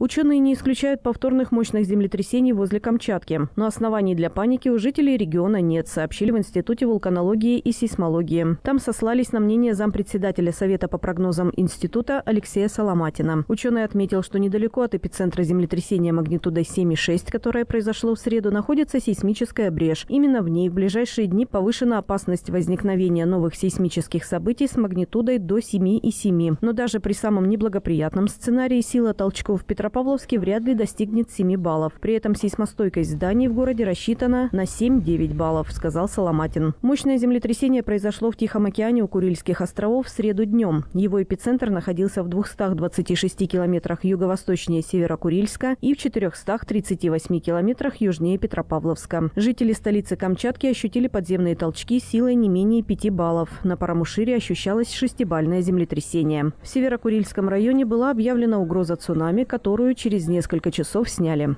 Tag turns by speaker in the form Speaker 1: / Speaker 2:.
Speaker 1: Ученые не исключают повторных мощных землетрясений возле Камчатки. Но оснований для паники у жителей региона нет, сообщили в Институте вулканологии и сейсмологии. Там сослались на мнение зампредседателя Совета по прогнозам Института Алексея Соломатина. Ученый отметил, что недалеко от эпицентра землетрясения магнитудой 7,6, которое произошло в среду, находится сейсмическая брешь. Именно в ней в ближайшие дни повышена опасность возникновения новых сейсмических событий с магнитудой до 7,7. Но даже при самом неблагоприятном сценарии сила толчков в Петропавловске вряд ли достигнет 7 баллов. При этом сейсмостойкость зданий в городе рассчитана на 7-9 баллов, сказал Соломатин. Мощное землетрясение произошло в Тихом океане у Курильских островов в среду днем. Его эпицентр находился в 226 километрах юго-восточнее Северокурильска и в 438 километрах южнее Петропавловска. Жители столицы Камчатки ощутили подземные толчки силой не менее 5 баллов. На Парамушире ощущалось шестибальное землетрясение. В Северокурильском районе была объявлена угроза цунами, которую через несколько часов сняли.